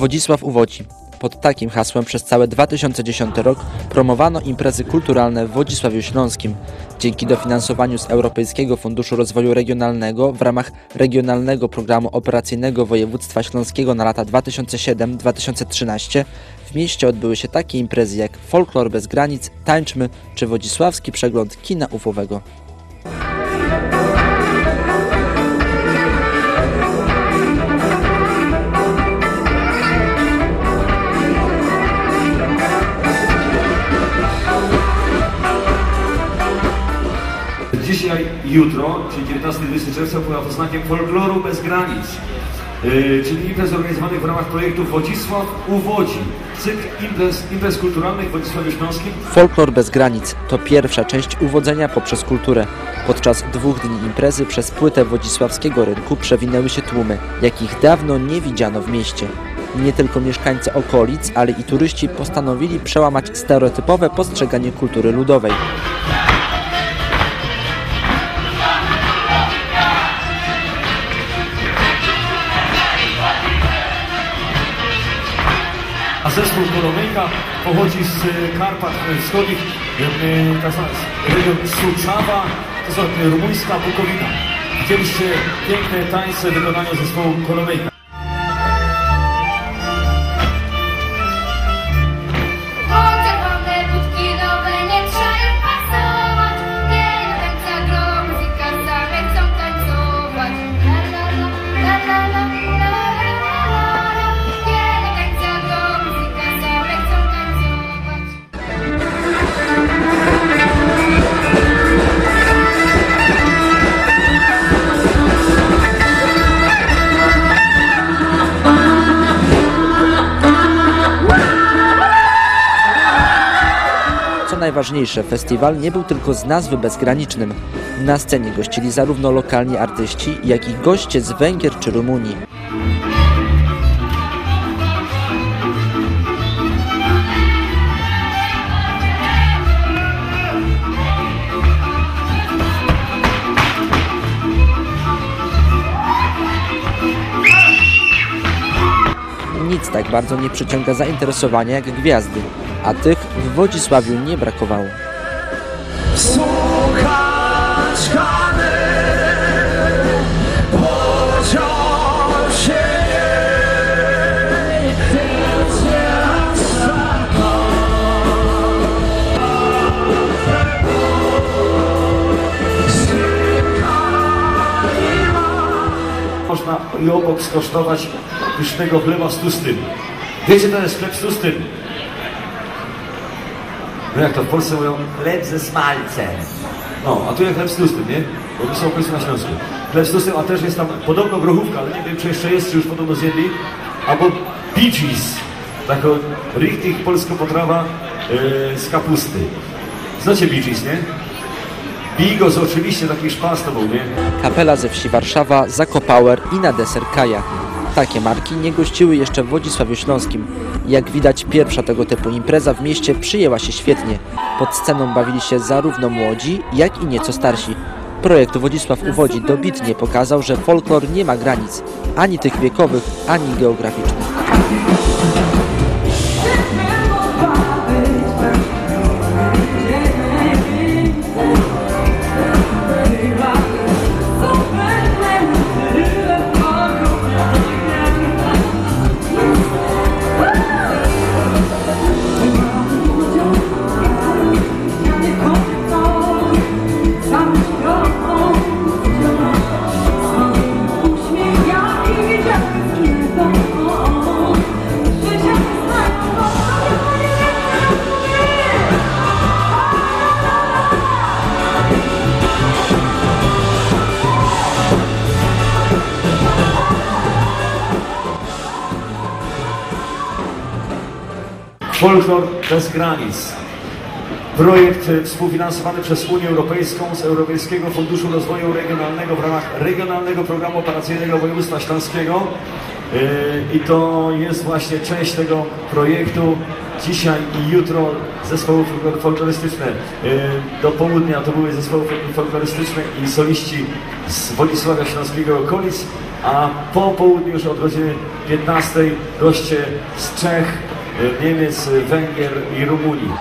Wodzisław uwodzi. Pod takim hasłem przez cały 2010 rok promowano imprezy kulturalne w Wodzisławiu Śląskim. Dzięki dofinansowaniu z Europejskiego Funduszu Rozwoju Regionalnego w ramach Regionalnego Programu Operacyjnego Województwa Śląskiego na lata 2007-2013 w mieście odbyły się takie imprezy jak Folklor bez granic, Tańczmy czy Wodzisławski Przegląd Kina UFOwego. Jutro, czyli 19-20 czerwca, pod oznakiem Folkloru bez granic. Yy, czyli imprez organizowanych w ramach projektu Wodzisław uwodzi. Cykl imprez, imprez kulturalnych w Wodzisławie Śląskim. Folklor bez granic to pierwsza część uwodzenia poprzez kulturę. Podczas dwóch dni imprezy przez płytę wodzisławskiego rynku przewinęły się tłumy, jakich dawno nie widziano w mieście. Nie tylko mieszkańcy okolic, ale i turyści postanowili przełamać stereotypowe postrzeganie kultury ludowej. Zespół Kolomejka pochodzi z e, Karpat Wschodnich, zwany region Sucawa, to są e, rumuńska Bukowina. Widzieliście piękne tańce wykonania zespołu Kolomejka. Najważniejsze, festiwal nie był tylko z nazwy bezgranicznym. Na scenie gościli zarówno lokalni artyści, jak i goście z Węgier czy Rumunii. Nic tak bardzo nie przyciąga zainteresowania jak gwiazdy, a tych w Wodzisławiu nie brakowało. Słuchać kany, się Można i obok skosztować pysznego chleba z tustym. Wiecie, to jest chleb z tustym. No jak to w Polsce mówią? Chleb ze smalcem. No, a tu jest chleb z tustym, nie? Bo to są okresy na Śląsku. Chleb z tustym, a też jest tam podobno grochówka, ale nie wiem, czy jeszcze jest, czy już podobno zjedli. Albo cheese. Taka richtig polska potrawa yy, z kapusty. Znacie cheese, nie? Bigos oczywiście, taki szpas to był, nie? Kapela ze wsi Warszawa, Zakopower i na deser Kaja. Takie marki nie gościły jeszcze w Wodzisławiu Śląskim. Jak widać, pierwsza tego typu impreza w mieście przyjęła się świetnie. Pod sceną bawili się zarówno młodzi, jak i nieco starsi. Projekt Wodzisław Uwodzi dobitnie pokazał, że folklor nie ma granic, ani tych wiekowych, ani geograficznych. Folklor bez granic. Projekt współfinansowany przez Unię Europejską z Europejskiego Funduszu Rozwoju Regionalnego w ramach Regionalnego Programu Operacyjnego Województwa Śląskiego. Yy, I to jest właśnie część tego projektu. Dzisiaj i jutro zespoły folklor- folklorystyczne. Yy, Do południa to były zespoły fol- folklorystyczne i soliści z Wodzisławia Śląskiego okolic, a po południu już od godziny 15 goście z Czech, yy, Niemiec, Węgier i Rumunii.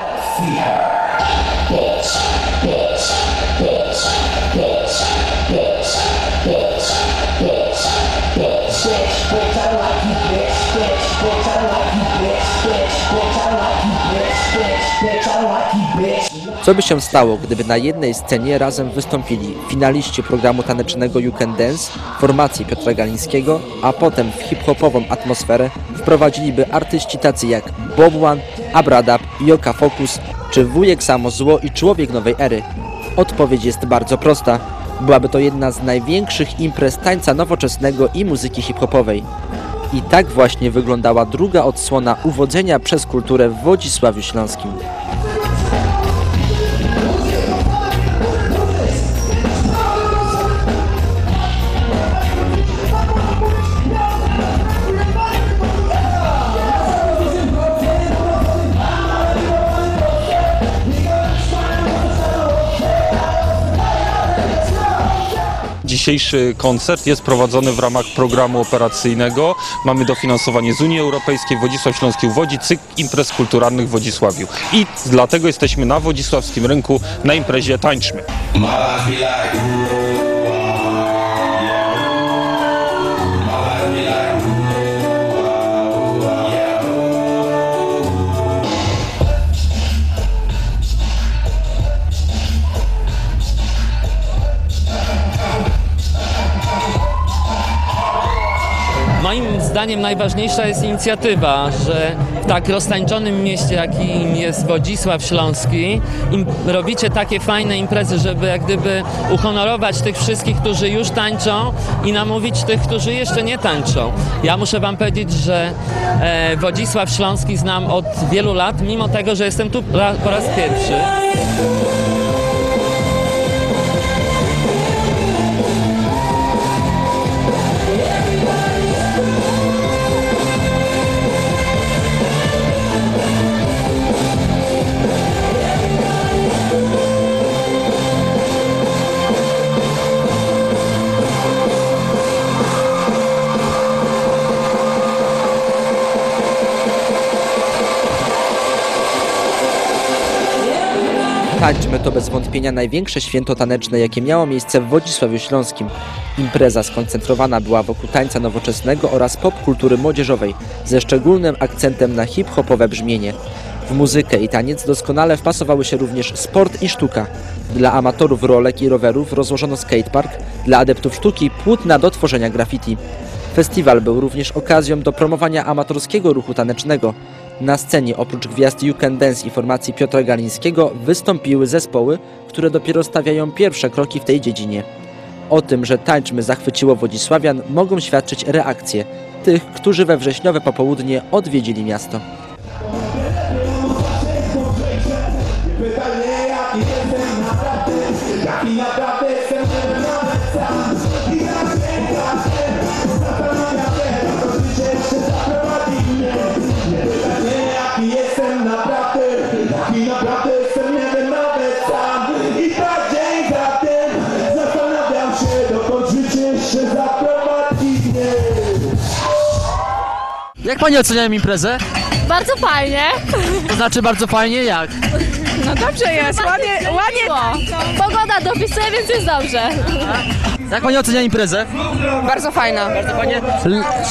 Co by się stało, gdyby na jednej scenie razem wystąpili finaliści programu tanecznego You Can Dance, formacji Piotra Galińskiego, a potem w hip-hopową atmosferę wprowadziliby artyści tacy jak Bob One, Abradab, Joka Focus czy Wujek Samo Zło i Człowiek Nowej Ery? Odpowiedź jest bardzo prosta. Byłaby to jedna z największych imprez tańca nowoczesnego i muzyki hip-hopowej. I tak właśnie wyglądała druga odsłona uwodzenia przez kulturę w Wodzisławiu Śląskim. Dzisiejszy koncert jest prowadzony w ramach programu operacyjnego. Mamy dofinansowanie z Unii Europejskiej, Wodzisław Śląski uwodzi cykl imprez kulturalnych w Wodzisławiu. I dlatego jesteśmy na Wodzisławskim Rynku na imprezie Tańczmy. My life zdaniem najważniejsza jest inicjatywa, że w tak roztańczonym mieście, jakim jest Wodzisław Śląski, robicie takie fajne imprezy, żeby jak gdyby uhonorować tych wszystkich, którzy już tańczą i namówić tych, którzy jeszcze nie tańczą. Ja muszę wam powiedzieć, że e, Wodzisław Śląski znam od wielu lat, mimo tego, że jestem tu po raz pierwszy. Tańczmy to bez wątpienia największe święto taneczne, jakie miało miejsce w Wodzisławiu Śląskim. Impreza skoncentrowana była wokół tańca nowoczesnego oraz popkultury młodzieżowej, ze szczególnym akcentem na hip-hopowe brzmienie. W muzykę i taniec doskonale wpasowały się również sport i sztuka. Dla amatorów rolek i rowerów rozłożono skatepark, dla adeptów sztuki płótna do tworzenia graffiti. Festiwal był również okazją do promowania amatorskiego ruchu tanecznego. Na scenie oprócz gwiazd You Can Dance i formacji Piotra Galińskiego wystąpiły zespoły, które dopiero stawiają pierwsze kroki w tej dziedzinie. O tym, że tańczmy zachwyciło Wodzisławian mogą świadczyć reakcje tych, którzy we wrześniowe popołudnie odwiedzili miasto. Jak pani oceniają imprezę? Bardzo fajnie. To znaczy bardzo fajnie, jak? No dobrze jest, ładnie, ładnie. Pogoda dopisuje, więc jest dobrze. Jak pani ocenia imprezę? Bardzo fajna. Bardzo fajnie.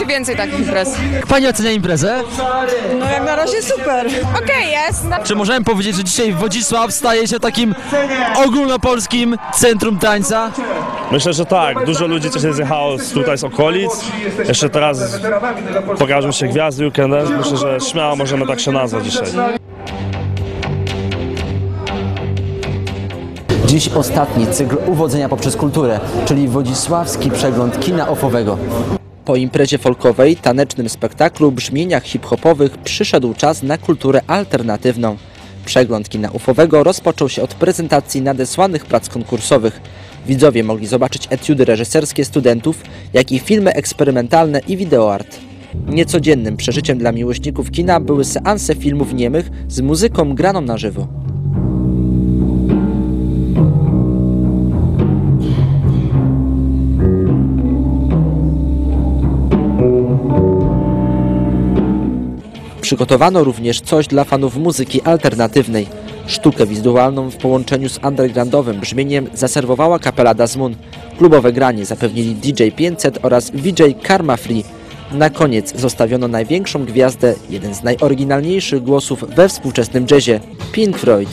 Więcej takich imprez? Jak pani ocenia imprezę? No jak na razie super. Okej, jest. Czy możemy powiedzieć, że dzisiaj Wodzisław staje się takim ogólnopolskim centrum tańca? Myślę, że tak. Dużo ludzi też zjechało z, tutaj z okolic. Jeszcze teraz pokażą się gwiazdy Dance. Myślę, że śmiało możemy tak się nazwać dzisiaj. Dziś ostatni cykl uwodzenia poprzez kulturę, czyli Wodzisławski przegląd kina ofowego. Po imprezie folkowej, tanecznym spektaklu, brzmieniach hip-hopowych przyszedł czas na kulturę alternatywną. Przegląd kina ufowego rozpoczął się od prezentacji nadesłanych prac konkursowych. Widzowie mogli zobaczyć etiudy reżyserskie studentów, jak i filmy eksperymentalne i wideoart. Niecodziennym przeżyciem dla miłośników kina były seanse filmów niemych z muzyką graną na żywo. Przygotowano również coś dla fanów muzyki alternatywnej. Sztukę wizualną w połączeniu z undergroundowym brzmieniem zaserwowała kapela Das Moon. Klubowe granie zapewnili DJ 500 oraz VJ Karma Free. Na koniec zostawiono największą gwiazdę, jeden z najoryginalniejszych głosów we współczesnym jazzie Pink Floyd.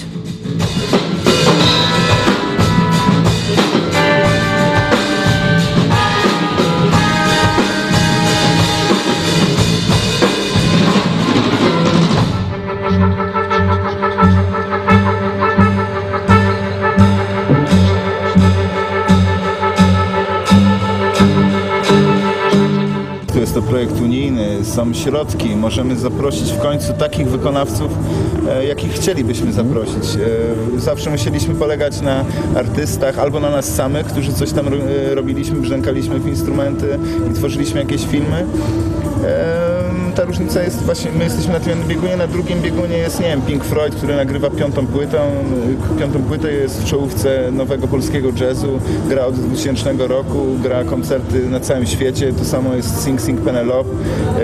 Projekt unijny, są środki, możemy zaprosić w końcu takich wykonawców, e, jakich chcielibyśmy zaprosić. E, zawsze musieliśmy polegać na artystach albo na nas samych, którzy coś tam e, robiliśmy, brzękaliśmy w instrumenty i tworzyliśmy jakieś filmy. Ta różnica jest właśnie, my jesteśmy na tym jednym biegunie, na drugim biegunie jest, nie wiem, Pink Floyd, który nagrywa piątą płytę, e, piątą płytę jest w czołówce nowego polskiego jazzu, gra od 2000 roku, gra koncerty na całym świecie, to samo jest Sing Sing Penelope,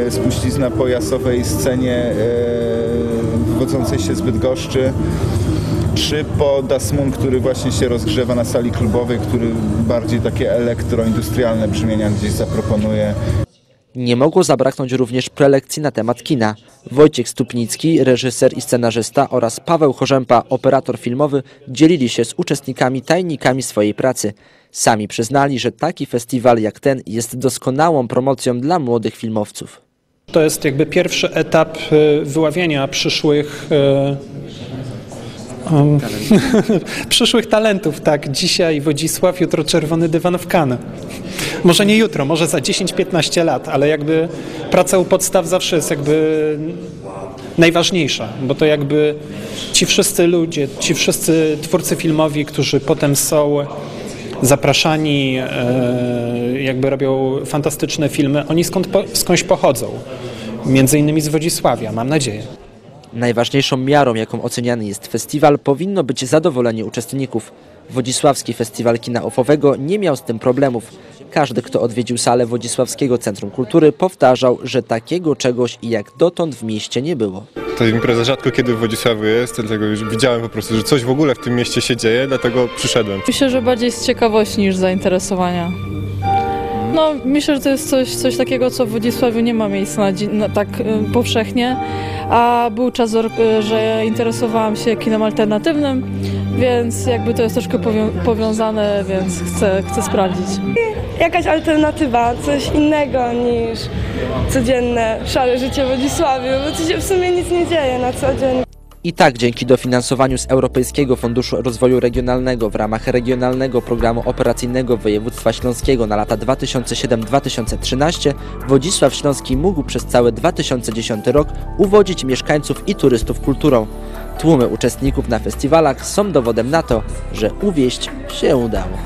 spuścizna po jasowej scenie e, wywodzącej się z Bydgoszczy czy po Das Moon, który właśnie się rozgrzewa na sali klubowej, który bardziej takie elektroindustrialne brzmienia gdzieś zaproponuje. Nie mogło zabraknąć również prelekcji na temat kina. Wojciech Stupnicki, reżyser i scenarzysta oraz Paweł Chorzępa, operator filmowy, dzielili się z uczestnikami tajnikami swojej pracy. Sami przyznali, że taki festiwal jak ten jest doskonałą promocją dla młodych filmowców. To jest jakby pierwszy etap e, wyławiania przyszłych e, przyszłych talentów, tak. Dzisiaj Wodzisław, jutro Czerwony Dywan w Cannes. Może nie jutro, może za 10-15 lat, ale jakby praca u podstaw zawsze jest jakby najważniejsza, bo to jakby ci wszyscy ludzie, ci wszyscy twórcy filmowi, którzy potem są zapraszani, e, jakby robią fantastyczne filmy, oni skąd po, skądś pochodzą. Między innymi z Wodzisławia, mam nadzieję. Najważniejszą miarą, jaką oceniany jest festiwal, powinno być zadowolenie uczestników. Wodzisławski Festiwal Kina Ofowego nie miał z tym problemów. Każdy, kto odwiedził salę Wodzisławskiego Centrum Kultury, powtarzał, że takiego czegoś jak dotąd w mieście nie było. Ta impreza rzadko kiedy w Wodzisławiu jest, dlatego już widziałem po prostu, że coś w ogóle w tym mieście się dzieje, dlatego przyszedłem. Myślę, że bardziej z ciekawości niż zainteresowania. No, myślę, że to jest coś, coś takiego, co w Wodzisławiu nie ma miejsca na, na, tak y, powszechnie, a był czas, że interesowałam się kinem alternatywnym, więc jakby to jest troszkę powią- powiązane, więc chcę, chcę sprawdzić. Jakaś alternatywa, coś innego niż codzienne szare życie w Wodzisławiu, bo tu się w sumie nic nie dzieje na co dzień. I tak dzięki dofinansowaniu z Europejskiego Funduszu Rozwoju Regionalnego w ramach Regionalnego Programu Operacyjnego Województwa Śląskiego na lata 2007-2013 Wodzisław Śląski mógł przez cały 2010 rok uwodzić mieszkańców i turystów kulturą. Tłumy uczestników na festiwalach są dowodem na to, że uwieść się udało.